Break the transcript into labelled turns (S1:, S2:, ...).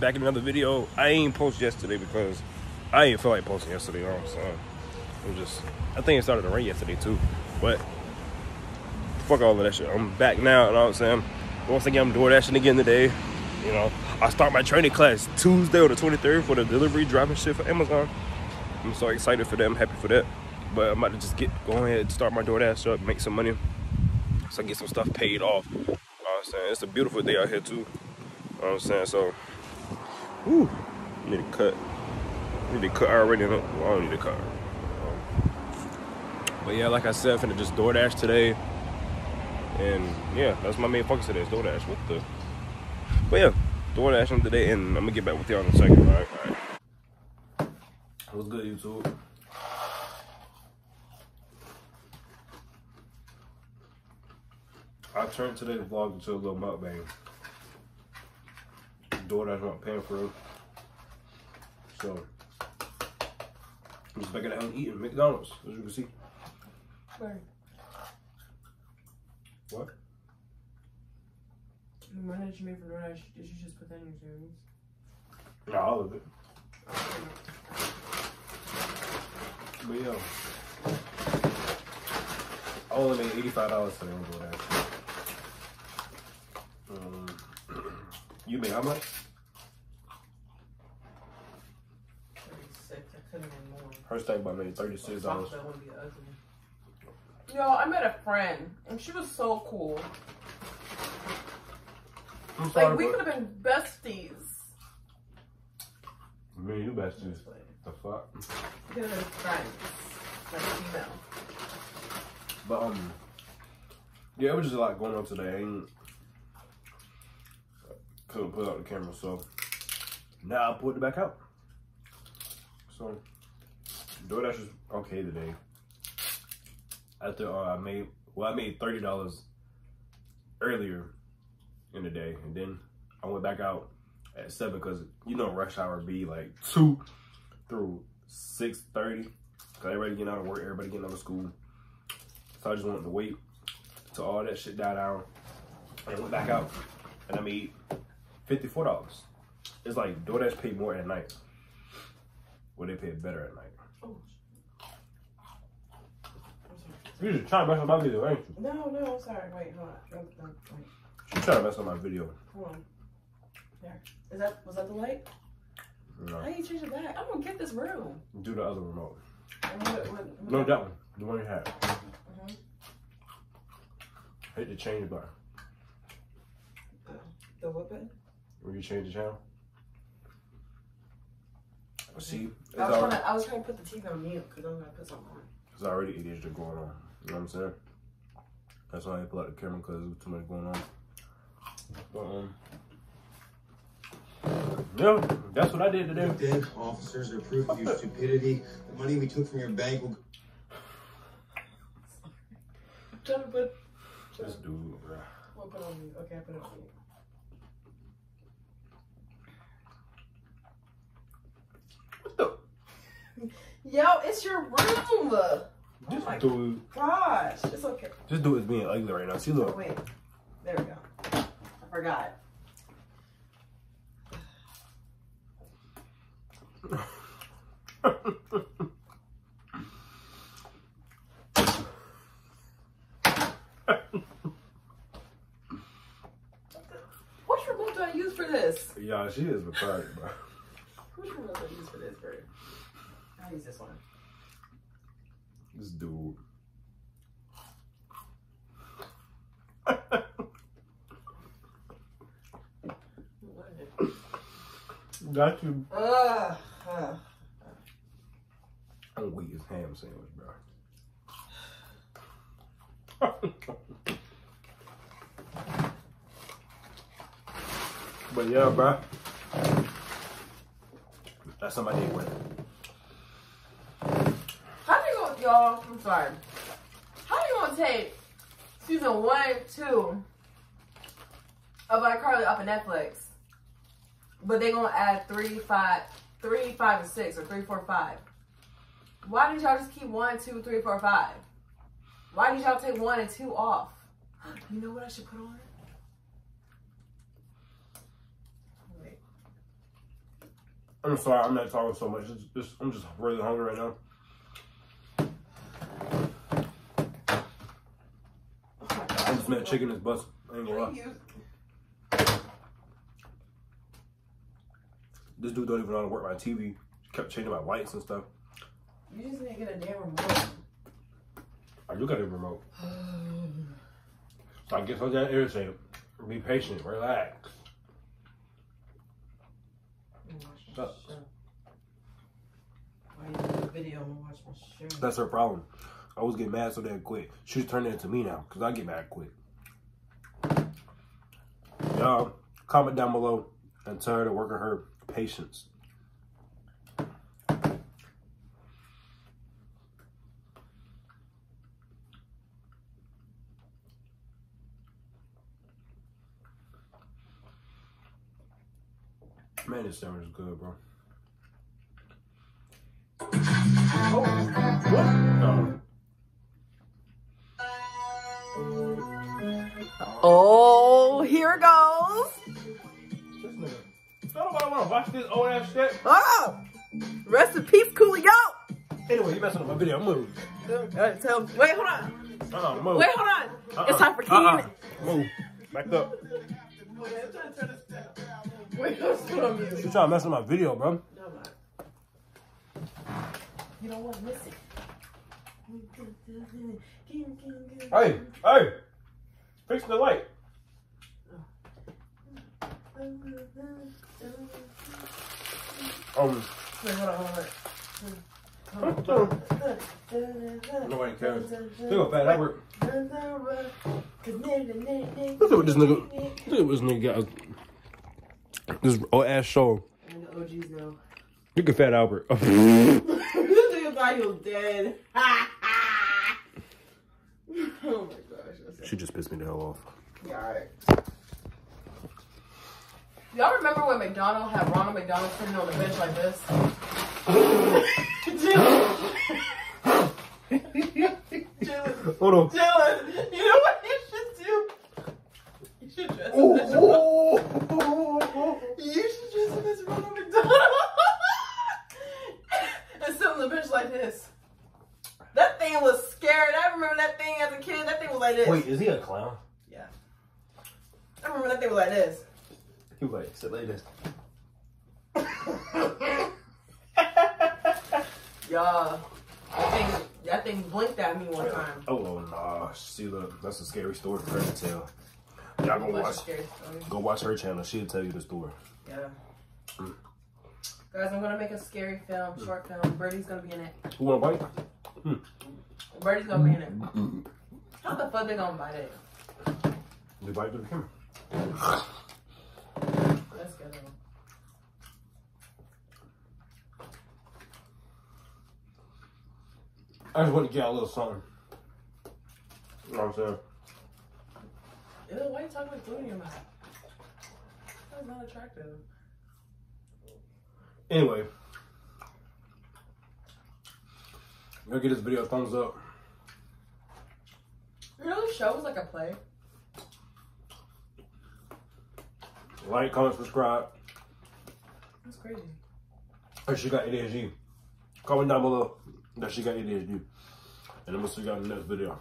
S1: Back in another video. I ain't post yesterday because I ain't feel like posting yesterday. You know what I'm saying? I'm just, I think it started to rain yesterday too. But fuck all of that shit. I'm back now. You know what I'm saying? Once again, I'm doing that again today. You know, I start my training class Tuesday or the 23rd for the delivery driving shit for Amazon. I'm so excited for that. I'm happy for that. But I'm about to just get go ahead and start my DoorDash up, make some money, so I get some stuff paid off. You know I'm saying? It's a beautiful day out here too. You know what I'm saying? So, whew, need to cut. Need to cut already. I don't need to cut. Um, but yeah, like I said, I'm finna just DoorDash today. And yeah, that's my main focus today is DoorDash. What the? But yeah, DoorDashing today, and I'm gonna get back with y'all in a second. All right, all right. What's good, YouTube? I turned today's vlog into a little mukbang. DoorDash not paying for it. So, I'm just back at home eating McDonald's, as you can see. What?
S2: The money that you made for DoorDash, did you just put that in your savings?
S1: Not all of it. But yeah. I only made $85 today on DoorDash. You made how much?
S2: 36. I couldn't have more.
S1: Her stack by made $36.
S2: Fuck, that would be ugly. Yo, I met a friend, and she was so cool.
S1: I'm sorry,
S2: Like, we could have been besties.
S1: Me and you besties. The fuck?
S2: We could have been friends. Like, female.
S1: But um, yeah, it was just a lot going on today. I ain't couldn't put out the camera, so now I put it back out. So DoorDash is okay today. After uh, I made well, I made thirty dollars earlier in the day, and then I went back out at seven because you know rush hour be like two through six thirty. Cause everybody getting out of work, everybody getting out of school. So I just wanted to wait till all that shit died down and went back out. And I made $54. It's like DoorDash pay more at night. Well, they pay better at night.
S2: Oh,
S1: You just trying to mess up my video, ain't you?
S2: No, no, I'm sorry. Wait, hold on. Don't, don't, wait.
S1: You trying to mess up my video.
S2: Hold on. There. Is that, was that the light?
S1: No.
S2: How you change it back? I'm gonna get this room.
S1: Do the other remote.
S2: What- what- what-
S1: No, that one. The one you had.
S2: Mhm.
S1: Hit the change button.
S2: The what button?
S1: When you change the channel. See,
S2: I was, trying
S1: already,
S2: to, I was trying to put the TV on mute because I was gonna put something on.
S1: it's already ADHD going on. You know what I'm saying? That's why I pull out the camera because there's too much going on. But, um, yeah, that's what I did today.
S3: Dead officers are proof of your stupidity. The money we took from your bank will
S2: Trying to put.
S1: This dude, bro.
S2: We'll put on mute. Okay, I put it on mute.
S1: What the?
S2: Yo, it's your room.
S1: This oh
S2: my
S1: dude,
S2: Gosh, it's okay.
S1: this dude is being ugly right now. See,
S2: Oh,
S1: look.
S2: wait, there we go. I forgot. Which remote do I use for this?
S1: Yeah, she is retarded, bro.
S2: Which remote do I use for this, bro? I'll use this one.
S1: This dude. Got you.
S2: Ugh. Ugh.
S1: I'm weak as ham sandwich, bro. but yeah, bro. That's somebody with.
S2: Y'all? I'm sorry. How you gonna take season one two of iCarly off of Netflix, but they gonna add three, five, three, five, and six, or three, four, five? Why did y'all just keep one, two, three, four, five? Why did y'all take one and two off? You know what I should put on?
S1: I'm sorry, I'm not talking so much. It's just, I'm just really hungry right now. Just made chicken is bust. I ain't gonna lie. This dude don't even know how to work my TV. Kept changing my lights and stuff.
S2: You just need to get a damn remote.
S1: I do got a remote. So I guess I'll get irritated. Be patient, relax. Stop.
S2: Why you doing a video and watch my show?
S1: That's her problem. I always get mad so damn quick. She's turning it to me now because I get mad quick. Y'all, comment down below and tell her to work on her patience. Man, this sandwich is good, bro. Oh, what? No.
S2: Oh, here it goes.
S1: This nigga. Don't nobody want to watch this old ass shit.
S2: Oh, rest in peace, Coolio.
S1: Anyway, you messing up my video. Move.
S2: Uh, tell, wait, hold on.
S1: Uh-uh, move.
S2: Wait, hold on.
S1: Uh-uh.
S2: It's time for
S1: Uh-uh. Move. Back up.
S2: Wait, let's put on mute.
S1: You trying to mess up my video, bro.
S2: No, I'm not. You don't want to miss it.
S1: Hey, hey. Fix the light. Um,
S2: Wait, hold on, hold on.
S1: nobody cares. Look at Fat Albert.
S2: Look
S1: Look at what this nigga. Look at what this nigga got. This old ass show.
S2: And the OGs know.
S1: Look at Fat Albert.
S2: this nigga thought he was dead. oh my gosh.
S1: She just pissed me the hell off.
S2: Yeah, alright. Y'all remember when McDonald had Ronald McDonald sitting on the bench like this? Dylan,
S1: Hold on.
S2: Dylan, you know what you should do? You should dress
S1: Oh,
S2: him as
S1: oh,
S2: You should dress him as Ronald McDonald. and sit on the bench like this. That thing was scared. I remember that thing as a kid. That thing was like this.
S1: Wait, is he a clown?
S2: Yeah. I thing was like this.
S1: He was like, sit like this.
S2: Yeah. That thing, that thing blinked at me one time.
S1: Oh, oh nah. See, look, that's a scary story for her to tell. Y'all go watch, go watch her channel. She'll tell you the story.
S2: Yeah. Guys, I'm gonna make a scary film, hmm. short film. Birdie's gonna be in it.
S1: Who wanna bite? Hmm.
S2: Birdie's gonna be in it. How the fuck they gonna bite it?
S1: They bite to the camera.
S2: Let's go.
S1: I just want to get a little something. You know what I'm saying?
S2: Ew, why you talking with food in your mouth? That's not attractive.
S1: Anyway, go give this video a thumbs up.
S2: You know, the show was like a play.
S1: Like, comment, subscribe.
S2: That's crazy.
S1: And she got ADHD. Comment down below that she got ADHD. And I'm going to see you guys in the next video.